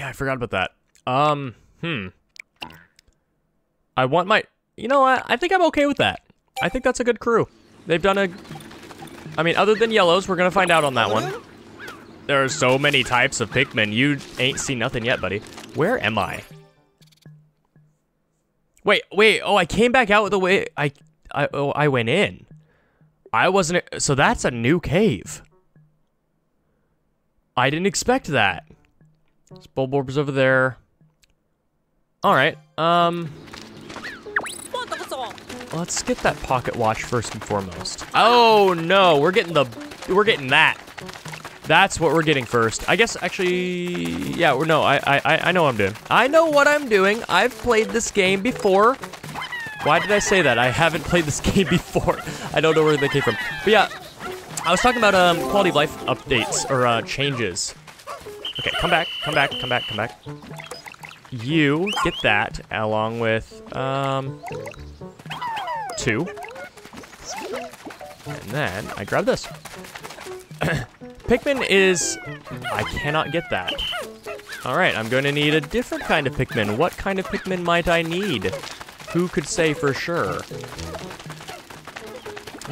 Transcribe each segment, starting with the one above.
yeah, I forgot about that. Um, hmm. I want my... You know what? I think I'm okay with that. I think that's a good crew. They've done a... I mean, other than yellows, we're gonna find out on that one. There are so many types of Pikmin. You ain't seen nothing yet, buddy. Where am I? Wait, wait. Oh, I came back out the way I... I oh, I went in. I wasn't... So that's a new cave. I didn't expect that. There's Bulborbs over there. All right. Um, let's get that pocket watch first and foremost. Oh no, we're getting the, we're getting that. That's what we're getting first. I guess actually, yeah. We're no. I I I know what I'm doing. I know what I'm doing. I've played this game before. Why did I say that? I haven't played this game before. I don't know where they came from. But yeah, I was talking about um quality of life updates or uh, changes. Okay, come back, come back, come back, come back. You get that along with um two. And then I grab this. Pikmin is... I cannot get that. Alright, I'm going to need a different kind of Pikmin. What kind of Pikmin might I need? Who could say for sure?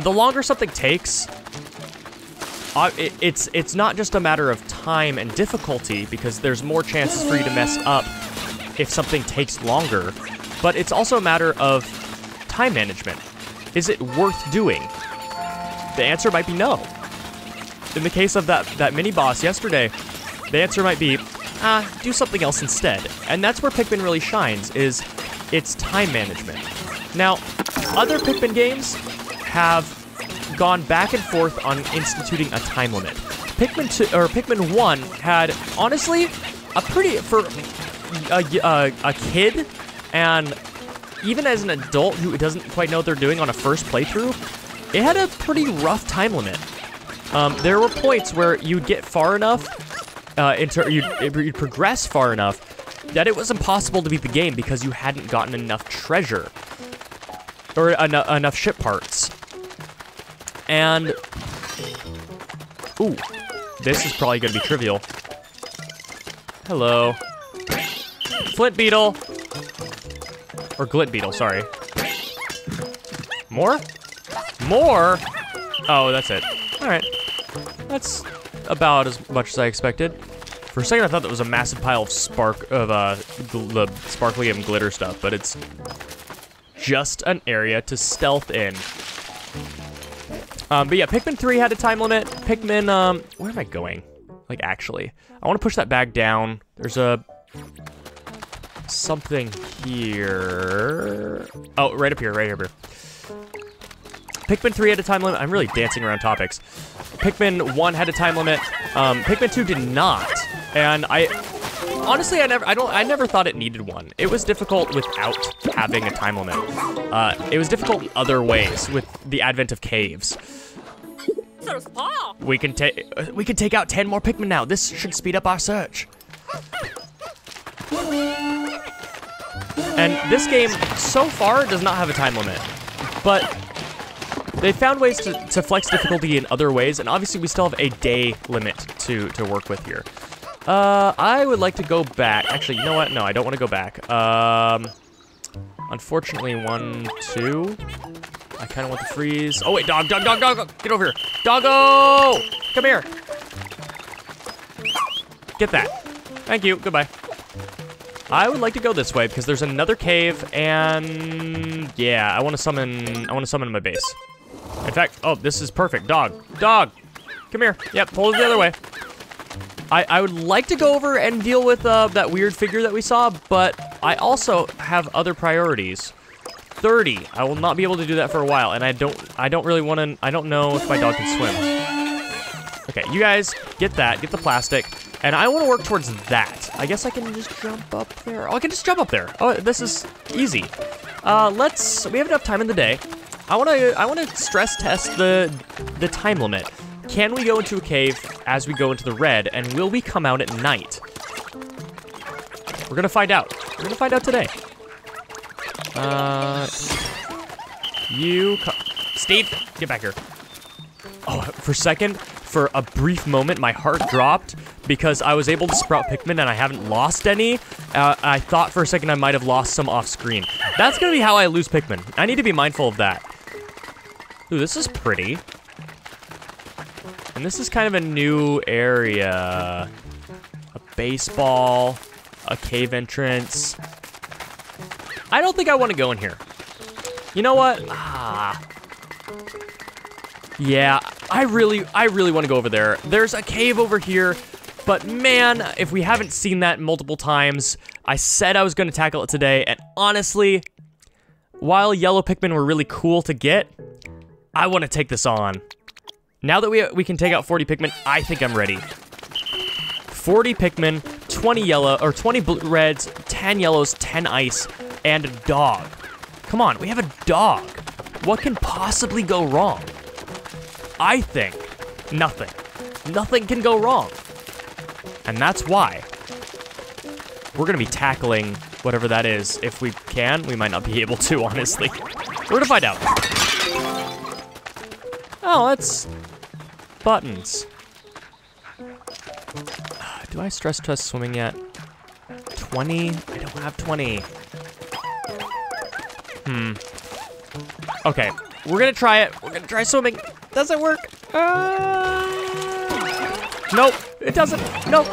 The longer something takes, it, it's it's not just a matter of time and difficulty because there's more chances for you to mess up if something takes longer, but it's also a matter of time management. Is it worth doing? The answer might be no. In the case of that, that mini-boss yesterday, the answer might be, ah, do something else instead. And that's where Pikmin really shines, is its time management. Now, other Pikmin games have gone back and forth on instituting a time limit. Pikmin 2, or Pikmin 1 had, honestly, a pretty, for a, a, a kid and even as an adult who doesn't quite know what they're doing on a first playthrough, it had a pretty rough time limit. Um, there were points where you'd get far enough, uh, into, you'd, you'd progress far enough that it was impossible to beat the game because you hadn't gotten enough treasure or en enough ship parts. And ooh, this is probably gonna be trivial. Hello, Flint Beetle or Glit Beetle. Sorry. More? More? Oh, that's it. All right. That's about as much as I expected. For a second, I thought that was a massive pile of spark of uh, the sparkly and glitter stuff, but it's just an area to stealth in. Um, but yeah, Pikmin 3 had a time limit. Pikmin, um, where am I going? Like, actually, I want to push that bag down. There's a something here. Oh, right up here, right up here. Pikmin 3 had a time limit. I'm really dancing around topics. Pikmin 1 had a time limit. Um, Pikmin 2 did not. And I honestly I never I don't I never thought it needed one. It was difficult without having a time limit. Uh, it was difficult other ways with the advent of caves. We can take we can take out 10 more Pikmin now. This should speed up our search. And this game, so far, does not have a time limit. But they found ways to, to flex difficulty in other ways, and obviously we still have a day limit to, to work with here. Uh, I would like to go back. Actually, you know what? No, I don't want to go back. Um, unfortunately, one, two. I kind of want to freeze. Oh, wait, dog, dog, dog, dog, get over here. Doggo! Come here. Get that. Thank you. Goodbye. I would like to go this way because there's another cave and yeah, I want to summon I want to summon my base. In fact, oh, this is perfect. Dog. Dog. Come here. Yep, pull it the other way. I, I would like to go over and deal with uh, that weird figure that we saw, but I also have other priorities. 30. I will not be able to do that for a while, and I don't I don't really want to I don't know if my dog can swim. Okay, you guys get that, get the plastic. And I want to work towards that. I guess I can just jump up there. Oh, I can just jump up there. Oh, this is easy. Uh, let's, we have enough time in the day. I want to, I want to stress test the, the time limit. Can we go into a cave as we go into the red, and will we come out at night? We're gonna find out. We're gonna find out today. Uh, you, Steve, get back here. Oh, for a second, for a brief moment, my heart dropped because I was able to sprout Pikmin and I haven't lost any. Uh, I thought for a second I might have lost some off screen. That's gonna be how I lose Pikmin. I need to be mindful of that. Ooh, this is pretty. And this is kind of a new area. A baseball, a cave entrance. I don't think I want to go in here. You know what? Ah. Yeah, I really, I really want to go over there. There's a cave over here, but man, if we haven't seen that multiple times, I said I was going to tackle it today, and honestly, while yellow Pikmin were really cool to get, I want to take this on. Now that we, we can take out 40 Pikmin, I think I'm ready. 40 Pikmin, 20 yellow, or 20 reds, 10 yellows, 10 ice, and a dog. Come on, we have a dog. What can possibly go wrong? I think nothing. Nothing can go wrong. And that's why we're gonna be tackling whatever that is. If we can, we might not be able to, honestly. We're gonna find out. Oh, that's buttons. Do I stress test swimming yet? 20? I don't have 20. Hmm. Okay, we're gonna try it. We're gonna try swimming. Does it work? Uh... Nope, it doesn't. Nope.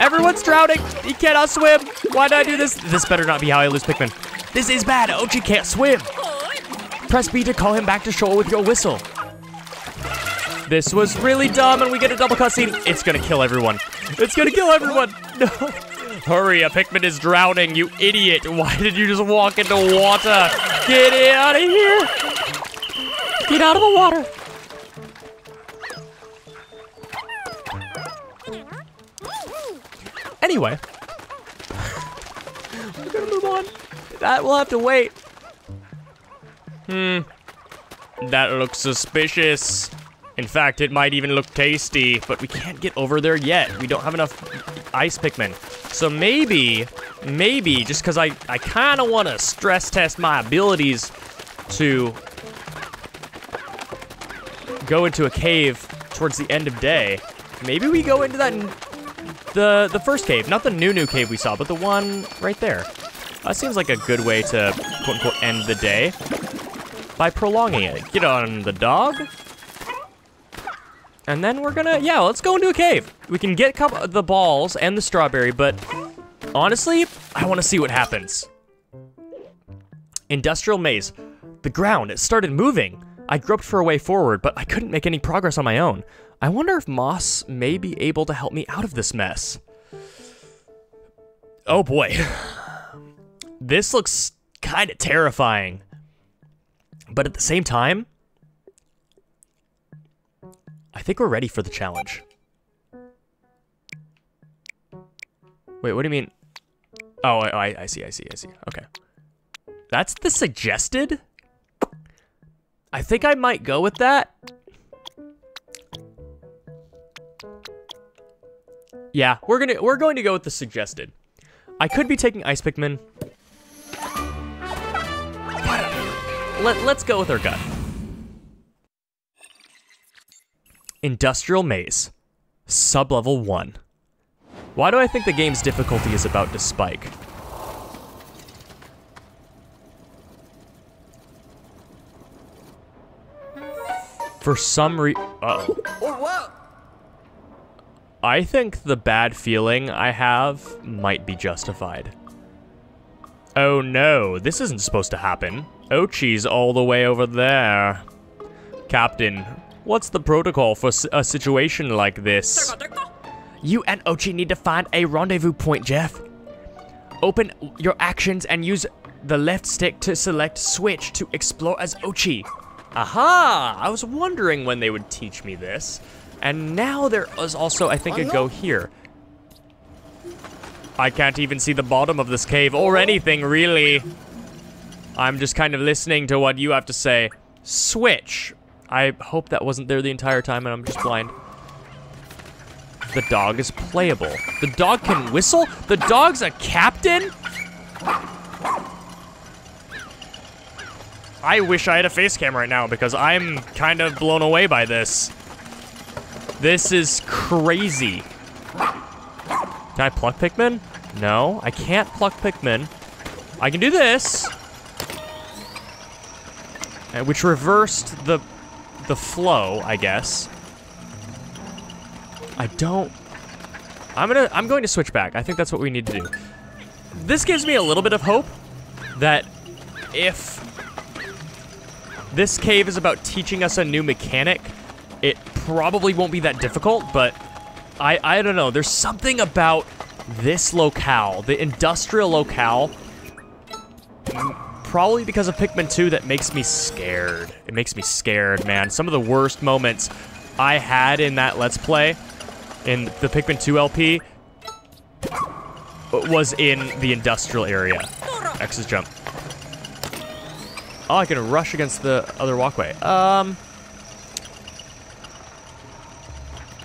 Everyone's drowning. He cannot swim. Why did I do this? This better not be how I lose Pikmin. This is bad. Oatchi can't swim. Press B to call him back to shore with your whistle. This was really dumb, and we get a double cutscene. It's gonna kill everyone. It's gonna kill everyone. No. Hurry, a Pikmin is drowning, you idiot. Why did you just walk into water? Get out of here. Get out of the water. Anyway. We're gonna move on. That will have to wait. Hmm. That looks suspicious. In fact, it might even look tasty, but we can't get over there yet. We don't have enough ice Pikmin. So maybe, maybe, just because I, I kind of want to stress test my abilities to go into a cave towards the end of day, maybe we go into that, the, the first cave, not the new new cave we saw, but the one right there. That seems like a good way to, quote unquote, end the day by prolonging it. Get on the dog. And then we're gonna, yeah, let's go into a cave. We can get the balls and the strawberry, but honestly, I wanna see what happens. Industrial maze. The ground, it started moving. I groped for a way forward, but I couldn't make any progress on my own. I wonder if Moss may be able to help me out of this mess. Oh boy. This looks kind of terrifying. But at the same time, I think we're ready for the challenge. Wait, what do you mean? Oh, I, I see, I see, I see. Okay. That's the suggested? I think I might go with that. Yeah, we're gonna we're going to go with the suggested. I could be taking Ice Pikmin. Let, let's go with our gut. Industrial Maze, Sublevel 1. Why do I think the game's difficulty is about to spike? For some re- uh oh. I think the bad feeling I have might be justified. Oh no, this isn't supposed to happen. Oatchi's all the way over there. Captain, What's the protocol for a situation like this? You and Oatchi need to find a rendezvous point, Jeff. Open your actions and use the left stick to select switch to explore as Oatchi. Aha! I was wondering when they would teach me this. And now there is also, I think, a go here. I can't even see the bottom of this cave or anything, really. I'm just kind of listening to what you have to say. Switch. I hope that wasn't there the entire time and I'm just blind. The dog is playable. The dog can whistle? The dog's a captain? I wish I had a face cam right now because I'm kind of blown away by this. This is crazy. Can I pluck Pikmin? No, I can't pluck Pikmin. I can do this. Which reversed the the flow, I guess. I don't I'm gonna I'm going to switch back. I think that's what we need to do. This gives me a little bit of hope that if this cave is about teaching us a new mechanic, it probably won't be that difficult, but I I don't know. There's something about this locale, the industrial locale, probably because of Pikmin 2 that makes me scared. It makes me scared, man. Some of the worst moments I had in that Let's Play in the Pikmin 2 LP was in the industrial area. X's jump. Oh, I can rush against the other walkway. Um...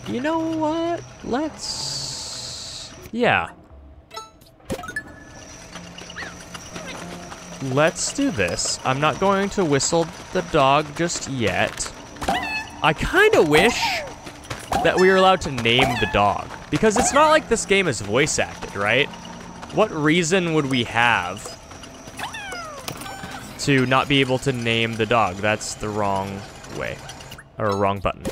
You know what? Let's... Yeah. Let's do this. I'm not going to whistle the dog just yet. I kind of wish that we were allowed to name the dog. Because it's not like this game is voice acted, right? What reason would we have to not be able to name the dog? That's the wrong way. Or wrong button.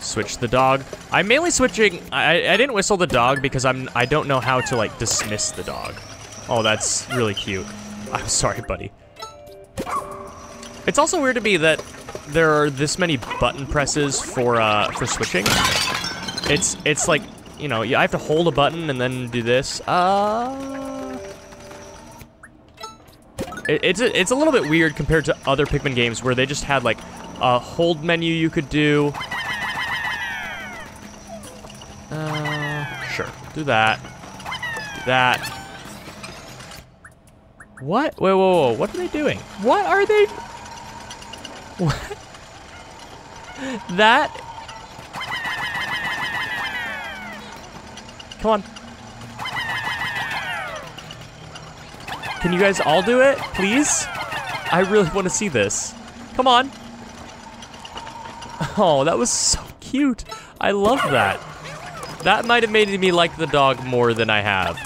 Switch the dog. I'm mainly switching... I, I didn't whistle the dog because I'm, I don't know how to, like, dismiss the dog. Oh, that's really cute. I'm sorry, buddy. It's also weird to me that there are this many button presses for uh, for switching. It's it's like you know I have to hold a button and then do this. Uh, it, it's a, it's a little bit weird compared to other Pikmin games where they just had like a hold menu you could do. Uh, sure, do that. Do that. What? Wait, whoa, whoa, what are they doing? What are they? What? That... Come on. Can you guys all do it, please? I really want to see this. Come on. Oh, that was so cute. I love that. That might have made me like the dog more than I have.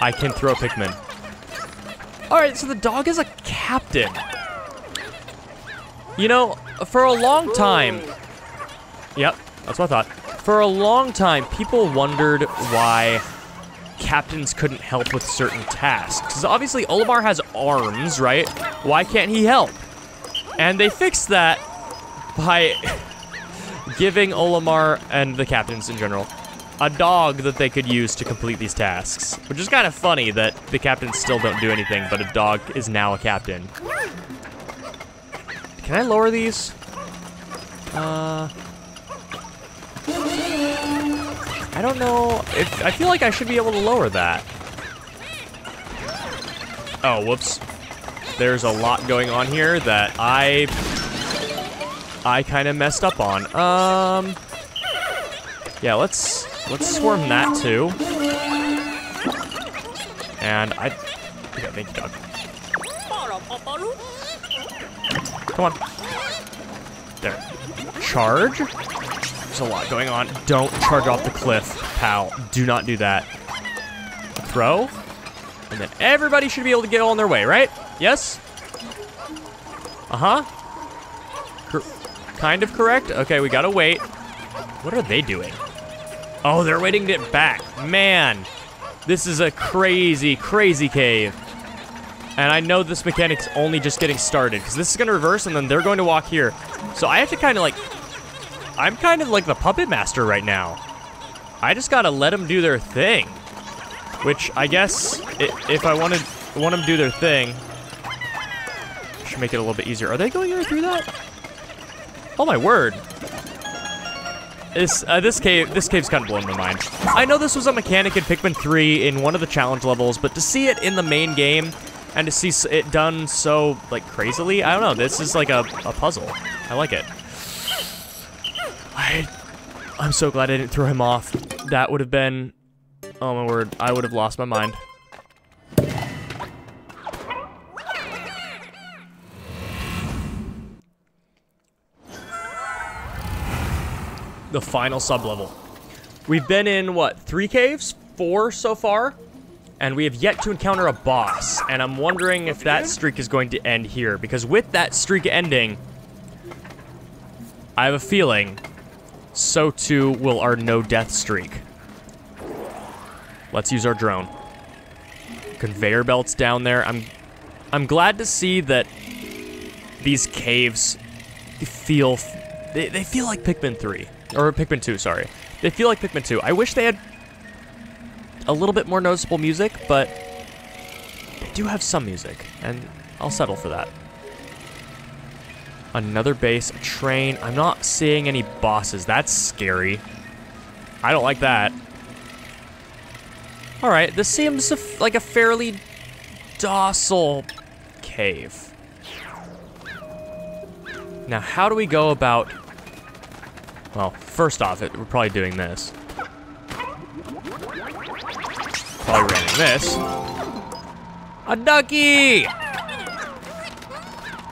I can throw Pikmin. Alright, so the dog is a captain. You know, for a long time... Yep, that's what I thought. For a long time, people wondered why captains couldn't help with certain tasks. Because obviously Olimar has arms, right? Why can't he help? And they fixed that by giving Olimar and the captains in general a dog that they could use to complete these tasks. Which is kind of funny that the captains still don't do anything, but a dog is now a captain. Can I lower these? Uh... I don't know if... I feel like I should be able to lower that. Oh, whoops. There's a lot going on here that I... I kind of messed up on. Um... Yeah, let's... Let's swarm that, too. And I... Okay, thank you, dog. Come on. There. Charge? There's a lot going on. Don't charge off the cliff, pal. Do not do that. Throw. And then everybody should be able to get on their way, right? Yes? Uh-huh. Kind of correct? Okay, we gotta wait. What are they doing? Oh, they're waiting to get back. Man, this is a crazy, crazy cave. And I know this mechanic's only just getting started, because this is going to reverse, and then they're going to walk here. So I have to kind of like... I'm kind of like the puppet master right now. I just got to let them do their thing. Which, I guess, if I wanted want them to do their thing, should make it a little bit easier. Are they going through that? Oh my word. This, uh, this cave, this cave's kind of blowing my mind. I know this was a mechanic in Pikmin 3 in one of the challenge levels, but to see it in the main game and to see it done so, like, crazily, I don't know. This is like a, a puzzle. I like it. I, I'm so glad I didn't throw him off. That would have been... Oh, my word. I would have lost my mind. The final sublevel. We've been in, what, three caves? Four so far? And we have yet to encounter a boss. And I'm wondering if that streak is going to end here. Because with that streak ending, I have a feeling so too will our no death streak. Let's use our drone. Conveyor belts down there. I'm I'm glad to see that these caves feel they, they feel like Pikmin 3 or Pikmin 2, sorry. They feel like Pikmin 2. I wish they had a little bit more noticeable music, but they do have some music, and I'll settle for that. Another base, a train. I'm not seeing any bosses. That's scary. I don't like that. All right, this seems like a fairly docile cave. Now, how do we go about... Well, first off, it, we're probably doing this. Probably running this. A ducky!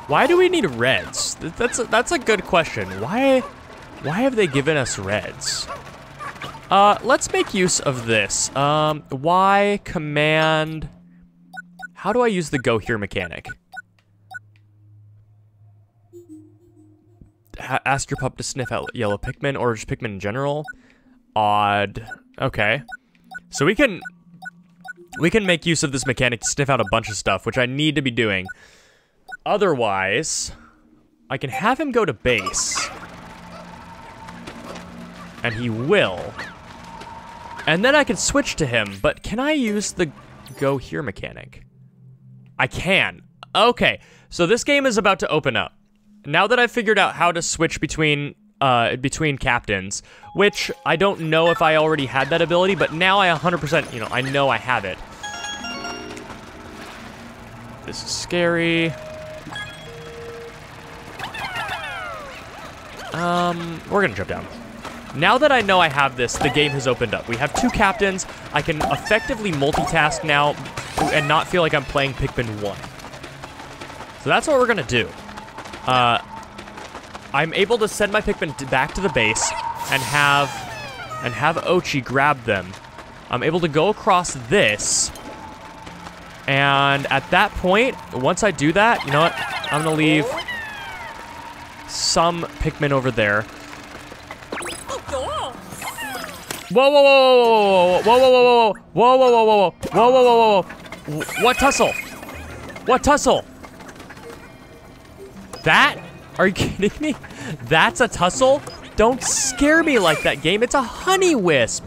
Why do we need reds? That's a, that's a good question. Why, why have they given us reds? Uh, let's make use of this. Um, Y command... How do I use the go here mechanic? Ask your pup to sniff out yellow Pikmin or just Pikmin in general. Odd. Okay. So we can we can make use of this mechanic to sniff out a bunch of stuff, which I need to be doing. Otherwise, I can have him go to base. And he will. And then I can switch to him, but can I use the go here mechanic? I can. Okay, so this game is about to open up. Now that I've figured out how to switch between uh, between captains, which I don't know if I already had that ability, but now I 100%, you know, I know I have it. This is scary. Um, we're gonna jump down. Now that I know I have this, the game has opened up. We have two captains. I can effectively multitask now and not feel like I'm playing Pikmin 1. So that's what we're gonna do. Uh, I'm able to send my Pikmin back to the base and have and have Oatchi grab them. I'm able to go across this. And at that point, once I do that, you know what? I'm gonna leave some Pikmin over there. Whoa, whoa, whoa, whoa, whoa, whoa, whoa, whoa, whoa, whoa, whoa, whoa, whoa, whoa, whoa, whoa, whoa, what tussle? What tussle? That? Are you kidding me? That's a tussle? Don't scare me like that, game. It's a honey wisp.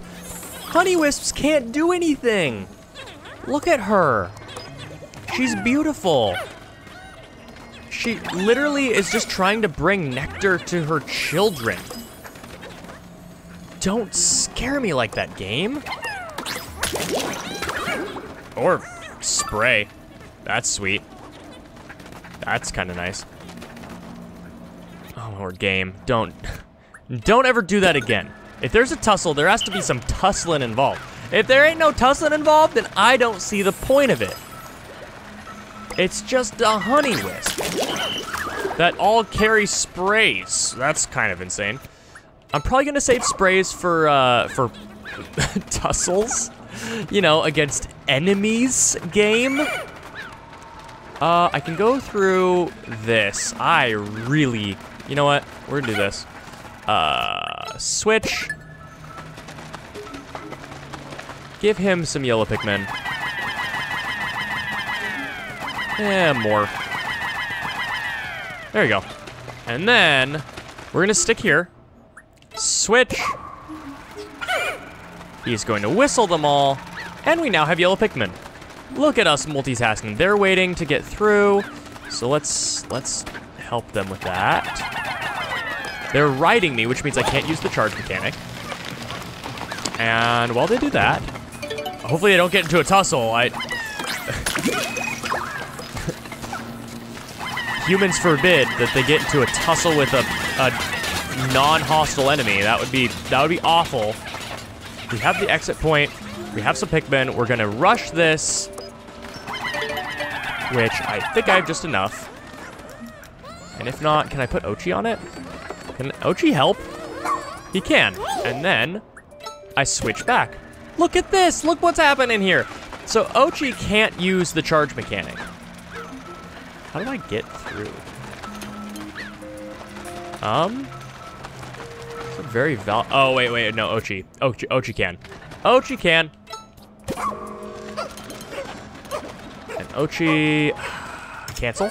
Honey wisps can't do anything. Look at her. She's beautiful. She literally is just trying to bring nectar to her children. Don't scare me like that, game. Or spray. That's sweet. That's kind of nice. Oh, game. Don't, don't ever do that again. If there's a tussle, there has to be some tussling involved. If there ain't no tussling involved, then I don't see the point of it. It's just a honey wisp that all carry sprays. That's kind of insane. I'm probably gonna save sprays for uh, for tussles, you know, against enemies game. Uh, I can go through this. I really, you know what? We're gonna do this. Uh, switch. Give him some yellow Pikmin. Eh, more. There you go. And then, we're gonna stick here. Switch. He's going to whistle them all. And we now have yellow Pikmin. Look at us multitasking. They're waiting to get through. So let's, let's help them with that. They're riding me, which means I can't use the charge mechanic. And while they do that, hopefully they don't get into a tussle. I, humans forbid that they get into a tussle with a, a non-hostile enemy. That would be that would be awful. We have the exit point. We have some Pikmin. We're gonna rush this, which I think I have just enough. And if not, can I put Oatchi on it? Can Oatchi help? He can. And then I switch back. Look at this. Look what's happening here. So Oatchi can't use the charge mechanic. How do I get through? Um, it's a very val. Oh wait, wait, no, Oatchi. Oatchi, Oatchi can. Oatchi can. And Oatchi, cancel.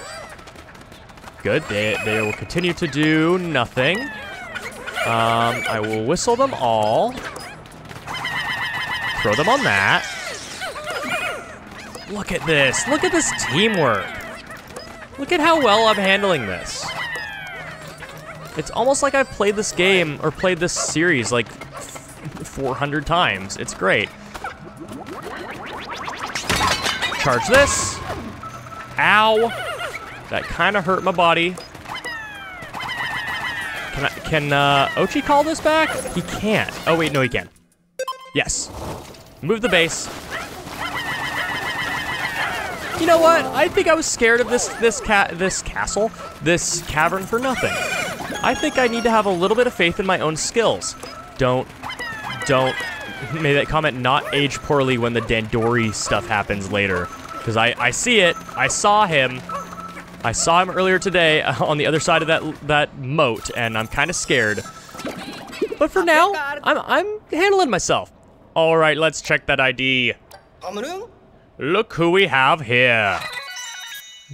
Good. They they will continue to do nothing. Um, I will whistle them all. Throw them on that. Look at this. Look at this teamwork. Look at how well I'm handling this. It's almost like I've played this game or played this series like 400 times. It's great. Charge this. Ow. That kind of hurt my body. Can I, can uh, Oatchi call this back? He can't. Oh wait, no he can. Yes. Move the base. You know what? I think I was scared of this this cat this castle, this cavern for nothing. I think I need to have a little bit of faith in my own skills. Don't don't may that comment not age poorly when the Dandori stuff happens later. Because I, I see it. I saw him. I saw him earlier today uh, on the other side of that that moat, and I'm kind of scared. But for now, I'm I'm handling myself. All right, let's check that ID. Look who we have here.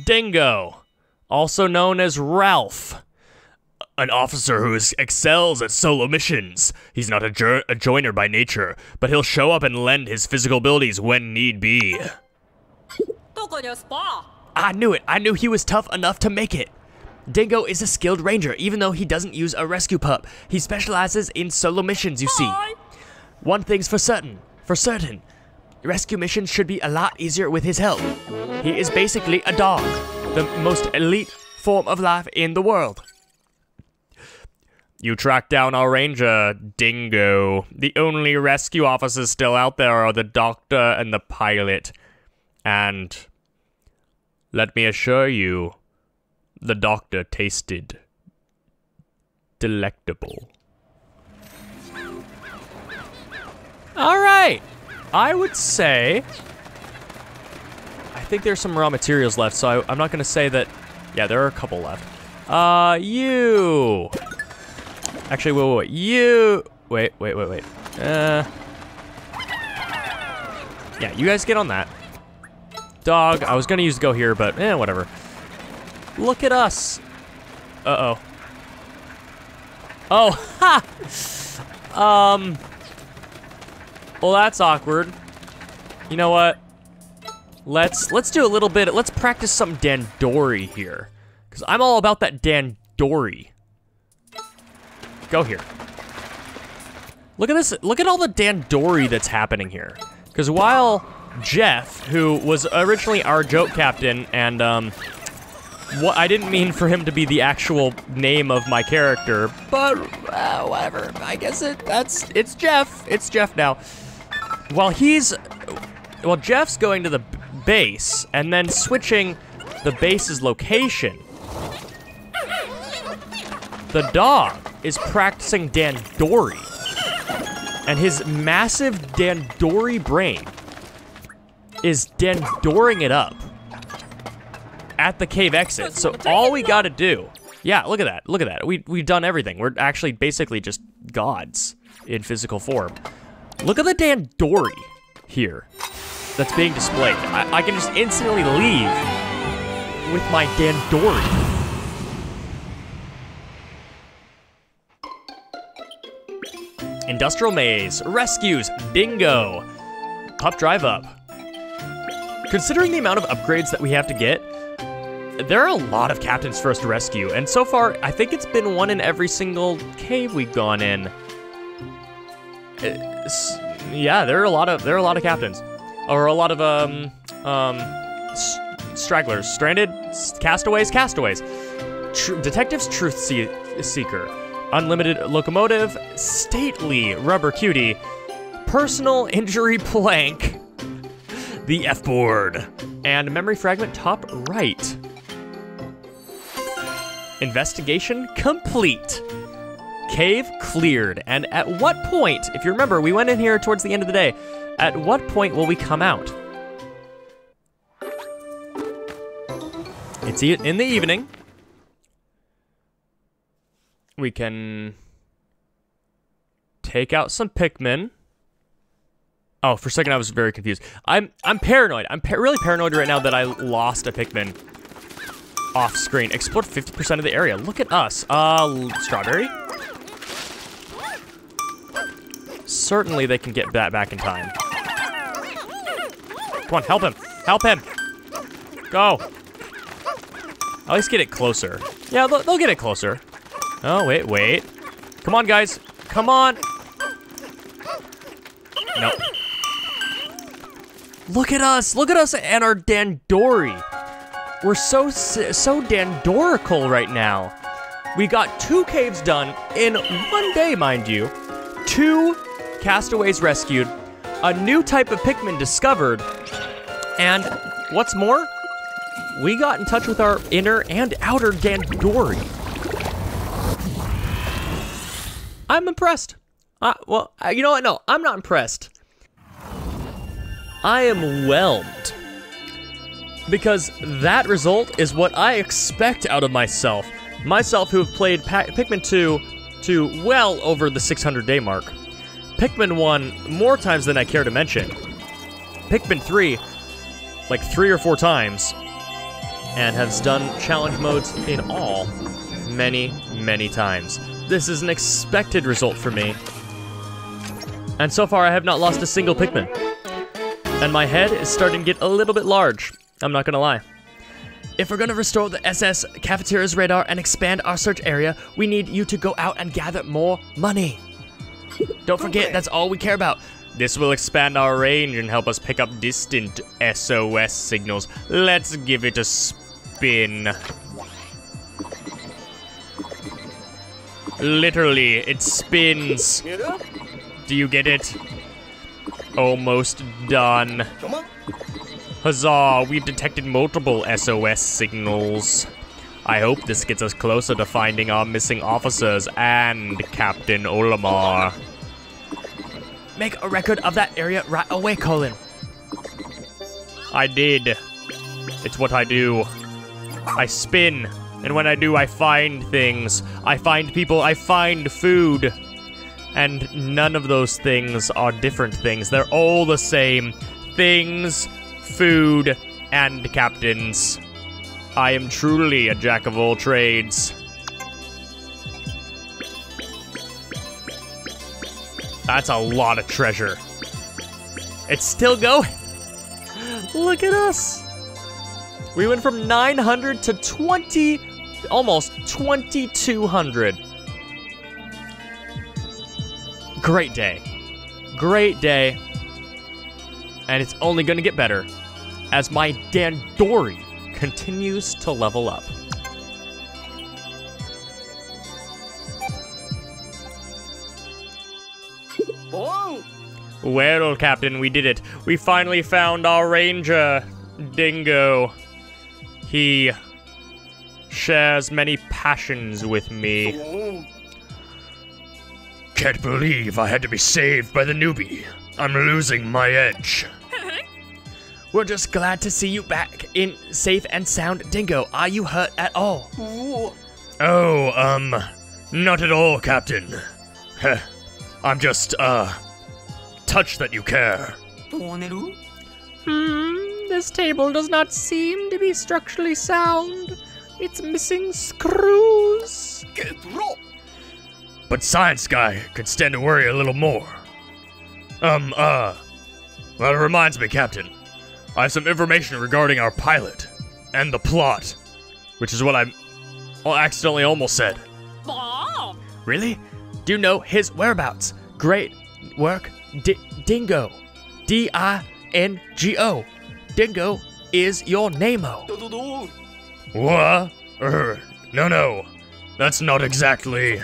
Dingo, also known as Ralph. An officer who is, excels at solo missions. He's not a, a joiner by nature, but he'll show up and lend his physical abilities when need be. I knew it. I knew he was tough enough to make it. Dingo is a skilled ranger, even though he doesn't use a rescue pup. He specializes in solo missions, you see. One thing's for certain. For certain. Rescue missions should be a lot easier with his help. He is basically a dog. The most elite form of life in the world. You tracked down our ranger, Dingo. The only rescue officers still out there are the doctor and the pilot. And let me assure you, the doctor tasted delectable. All right. I would say... I think there's some raw materials left, so I, am not going to say that... Yeah, there are a couple left. Uh, you... Actually, wait, wait, wait. You... Wait, wait, wait, wait. Uh... Yeah, you guys get on that. Dog. I was gonna use go here, but eh, whatever. Look at us. Uh-oh. Oh, ha! Um... Well, that's awkward. You know what? Let's let's do a little bit. Let's practice some Dandori here, because I'm all about that Dandori. Go here. Look at this. Look at all the Dandori that's happening here. Because while Jeff, who was originally our joke captain, and um, what I didn't mean for him to be the actual name of my character, but uh, whatever. I guess it that's it's Jeff. It's Jeff now. While he's well, Jeff's going to the base and then switching the base's location. The dog is practicing Dandori. And his massive Dandori brain is then Dandoring it up at the cave exit. So all we gotta do, yeah, look at that, look at that. We, we've done everything. We're actually basically just gods in physical form. Look at the Dandori here that's being displayed. I, I can just instantly leave with my Dandori. Industrial Maze, Rescues, Dingo, Pup Drive Up. Considering the amount of upgrades that we have to get, there are a lot of Captain's First Rescue, and so far, I think it's been one in every single cave we've gone in. It's, yeah, there are a lot of there are a lot of captains, or a lot of um um stragglers, stranded, castaways, castaways. Tr Detective's Truth See Seeker, Unlimited Locomotive, Stately Rubber Cutie, Personal Injury Plank, the F board, and Memory Fragment top right. Investigation complete. Cave cleared. And at what point, if you remember, we went in here towards the end of the day. At what point will we come out? It's in the evening. We can take out some Pikmin. Oh, for a second I was very confused. I'm I'm paranoid. I'm pa really paranoid right now that I lost a Pikmin off screen. Explored 50% of the area. Look at us. Uh, strawberry? Certainly they can get that back in time. Come on, help him. Help him. Go. At least get it closer. Yeah, they'll, they'll get it closer. Oh, wait, wait. Come on, guys. Come on. No. Look at us. Look at us and our Dandori. We're so, so Dandorical right now. We got two caves done in one day, mind you. Two castaways rescued. A new type of Pikmin discovered. And what's more, we got in touch with our inner and outer Dandori. I'm impressed. Uh, well, uh, you know what? No, I'm not impressed. I am whelmed. Because that result is what I expect out of myself. Myself who have played pa Pikmin 2 to well over the 600 day mark. Pikmin 1 more times than I care to mention. Pikmin 3 like three or four times and has done challenge modes in all many, many times. This is an expected result for me. And so far I have not lost a single Pikmin. And my head is starting to get a little bit large. I'm not gonna lie. If we're gonna restore the SS cafeteria's radar and expand our search area, we need you to go out and gather more money. Don't forget, that's all we care about. This will expand our range and help us pick up distant SOS signals. Let's give it a spin. Literally, it spins. Do you get it? Almost done. Huzzah, we've detected multiple SOS signals. I hope this gets us closer to finding our missing officers and Captain Olimar. Make a record of that area right away, Collin. I did. It's what I do. I spin, and when I do, I find things. I find people, I find food. And none of those things are different things. They're all the same. Things food, and captains. I am truly a jack of all trades. That's a lot of treasure. It's still going. Look at us. We went from 900 to 20, almost 2200. Great day. Great day and it's only going to get better as my Dandori continues to level up. Well, Captain, we did it. We finally found our ranger, Dingo. He shares many passions with me. Can't believe I had to be saved by the newbie. I'm losing my edge. We're just glad to see you back in safe and sound, Dingo. Are you hurt at all? Oh, um, not at all, Captain. Heh. I'm just, uh, touched that you care. Hmm, this table does not seem to be structurally sound. It's missing screws. But Science Guy could stand to worry a little more. Um, uh, well, it reminds me, Captain. I have some information regarding our pilot and the plot, which is what I accidentally almost said. Really? Do you know his whereabouts? Great work, D Dingo. D I N G O. Dingo is your name-o. What? Er, no, no. That's not exactly.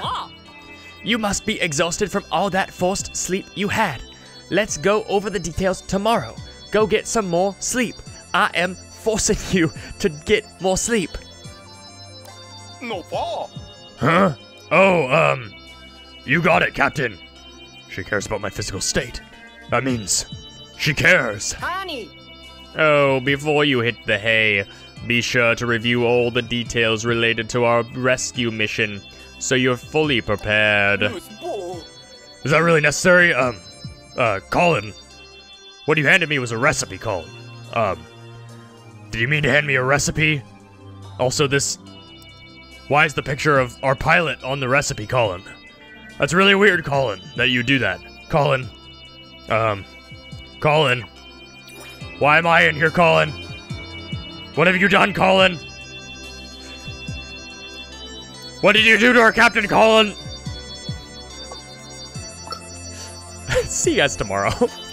You must be exhausted from all that forced sleep you had. Let's go over the details tomorrow. Go get some more sleep. I am forcing you to get more sleep. No, Paul. Huh? Oh, um, You got it, Captain. She cares about my physical state. That means she cares. Honey! Oh, before you hit the hay, be sure to review all the details related to our rescue mission so you're fully prepared. Is that really necessary? Um, uh, Collin, what you handed me was a recipe, Collin. Um, did you mean to hand me a recipe? Also, this. Why is the picture of our pilot on the recipe, Collin? That's really weird, Collin, that you do that. Collin. Um, Collin. Why am I in here, Collin? What have you done, Collin? What did you do to our captain, Collin? See you guys tomorrow.